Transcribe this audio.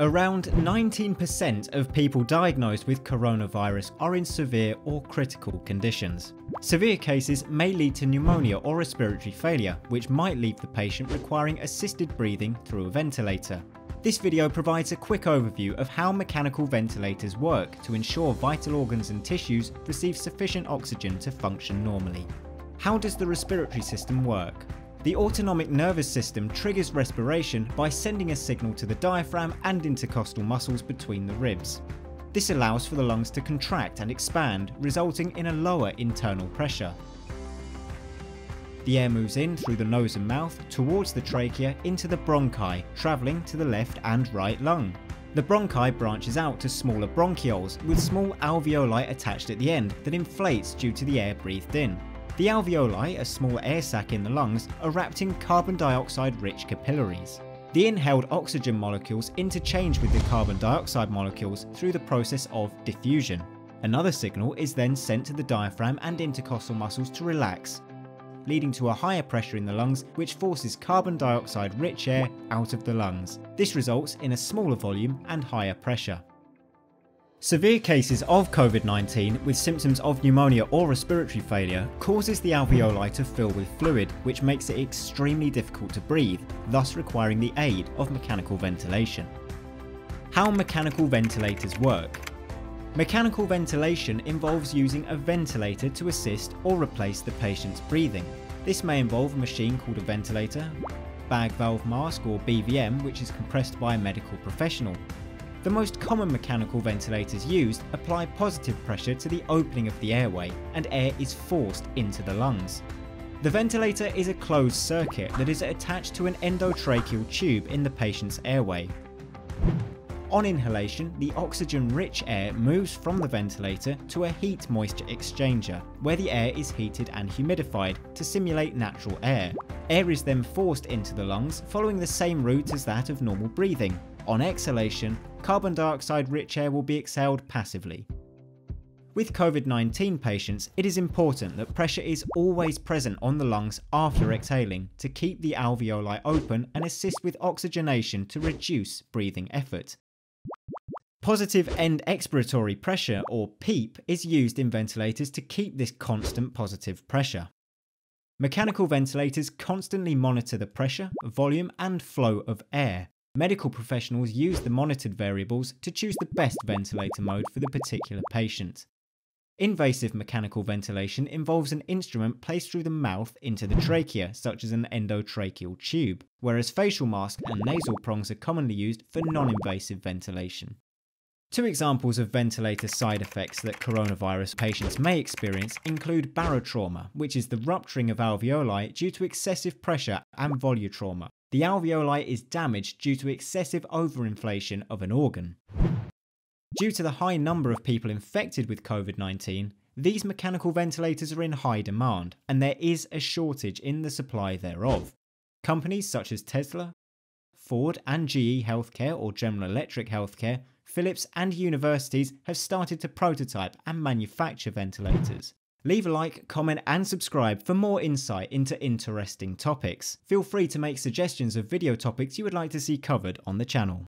Around 19% of people diagnosed with coronavirus are in severe or critical conditions. Severe cases may lead to pneumonia or respiratory failure, which might leave the patient requiring assisted breathing through a ventilator. This video provides a quick overview of how mechanical ventilators work to ensure vital organs and tissues receive sufficient oxygen to function normally. How does the respiratory system work? The autonomic nervous system triggers respiration by sending a signal to the diaphragm and intercostal muscles between the ribs. This allows for the lungs to contract and expand, resulting in a lower internal pressure. The air moves in through the nose and mouth towards the trachea into the bronchi, travelling to the left and right lung. The bronchi branches out to smaller bronchioles with small alveoli attached at the end that inflates due to the air breathed in. The alveoli, a small air sac in the lungs, are wrapped in carbon dioxide rich capillaries. The inhaled oxygen molecules interchange with the carbon dioxide molecules through the process of diffusion. Another signal is then sent to the diaphragm and intercostal muscles to relax, leading to a higher pressure in the lungs which forces carbon dioxide rich air out of the lungs. This results in a smaller volume and higher pressure. Severe cases of COVID-19 with symptoms of pneumonia or respiratory failure causes the alveoli to fill with fluid, which makes it extremely difficult to breathe, thus requiring the aid of mechanical ventilation. How mechanical ventilators work. Mechanical ventilation involves using a ventilator to assist or replace the patient's breathing. This may involve a machine called a ventilator, bag valve mask or BVM which is compressed by a medical professional, the most common mechanical ventilators used apply positive pressure to the opening of the airway and air is forced into the lungs. The ventilator is a closed circuit that is attached to an endotracheal tube in the patient's airway. On inhalation, the oxygen-rich air moves from the ventilator to a heat-moisture exchanger, where the air is heated and humidified to simulate natural air. Air is then forced into the lungs following the same route as that of normal breathing, on exhalation, carbon dioxide rich air will be exhaled passively. With COVID-19 patients, it is important that pressure is always present on the lungs after exhaling to keep the alveoli open and assist with oxygenation to reduce breathing effort. Positive end expiratory pressure, or PEEP, is used in ventilators to keep this constant positive pressure. Mechanical ventilators constantly monitor the pressure, volume and flow of air. Medical professionals use the monitored variables to choose the best ventilator mode for the particular patient. Invasive mechanical ventilation involves an instrument placed through the mouth into the trachea, such as an endotracheal tube, whereas facial mask and nasal prongs are commonly used for non-invasive ventilation. Two examples of ventilator side effects that coronavirus patients may experience include barotrauma, which is the rupturing of alveoli due to excessive pressure, and volutrauma, the alveoli is damaged due to excessive overinflation of an organ. Due to the high number of people infected with COVID-19, these mechanical ventilators are in high demand, and there is a shortage in the supply thereof. Companies such as Tesla, Ford and GE Healthcare or General Electric Healthcare, Philips and universities have started to prototype and manufacture ventilators. Leave a like, comment and subscribe for more insight into interesting topics. Feel free to make suggestions of video topics you would like to see covered on the channel.